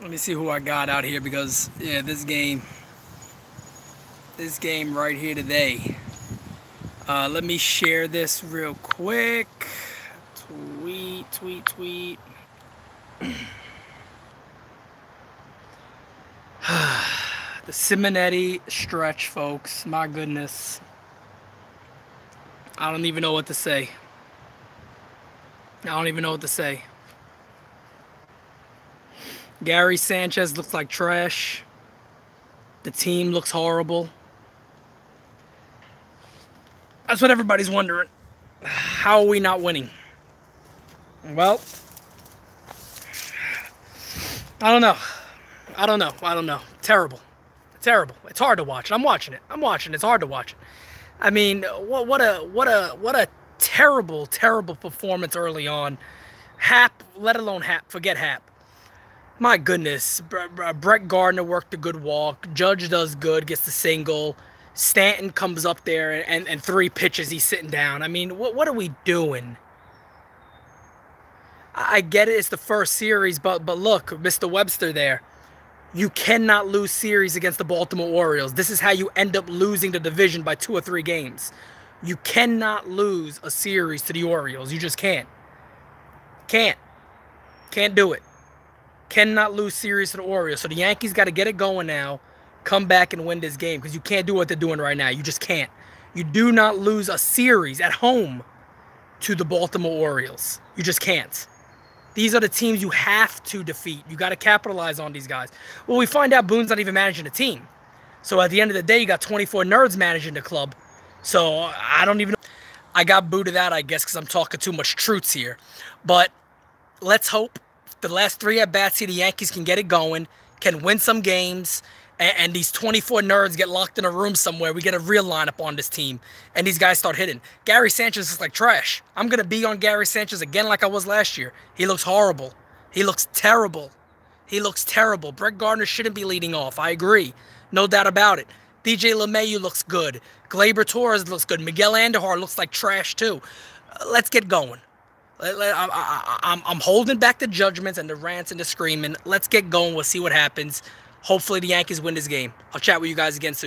Let me see who I got out here because, yeah, this game, this game right here today. Uh, let me share this real quick. Tweet, tweet, tweet. the Simonetti stretch, folks. My goodness. I don't even know what to say. I don't even know what to say. Gary Sanchez looks like trash. The team looks horrible. That's what everybody's wondering. How are we not winning? Well, I don't know. I don't know. I don't know. Terrible. Terrible. It's hard to watch. I'm watching it. I'm watching. It's hard to watch. It. I mean, what what a what a what a terrible terrible performance early on. Happ, let alone Happ. Forget Happ my goodness, Brett Gardner worked a good walk. Judge does good, gets the single. Stanton comes up there and, and, and three pitches, he's sitting down. I mean, what, what are we doing? I get it, it's the first series, but but look, Mr. Webster there. You cannot lose series against the Baltimore Orioles. This is how you end up losing the division by two or three games. You cannot lose a series to the Orioles. You just can't. Can't. Can't do it cannot lose series to the Orioles. So the Yankees got to get it going now, come back and win this game because you can't do what they're doing right now. You just can't. You do not lose a series at home to the Baltimore Orioles. You just can't. These are the teams you have to defeat. You got to capitalize on these guys. Well, we find out Boone's not even managing the team. So at the end of the day, you got 24 nerds managing the club. So I don't even know. I got booted out, I guess, because I'm talking too much truths here. But let's hope the last three at bats here, the Yankees can get it going, can win some games, and, and, these 24 nerds get locked in a room somewhere. We get a real lineup on this team, and these guys start hitting. Gary Sanchez is like trash. I'm going to be on Gary Sanchez again like I was last year. He looks horrible. He looks terrible. He looks terrible. Brett Gardner shouldn't be leading off. I agree. No doubt about it. DJ LeMahieu looks good. Gleyber Torres looks good. Miguel Andujar looks like trash too. Uh, let's get going. I'm, I'm holding back the judgments and the rants and the screaming. Let's get going. We'll see what happens. Hopefully, the Yankees win this game. I'll chat with you guys again soon.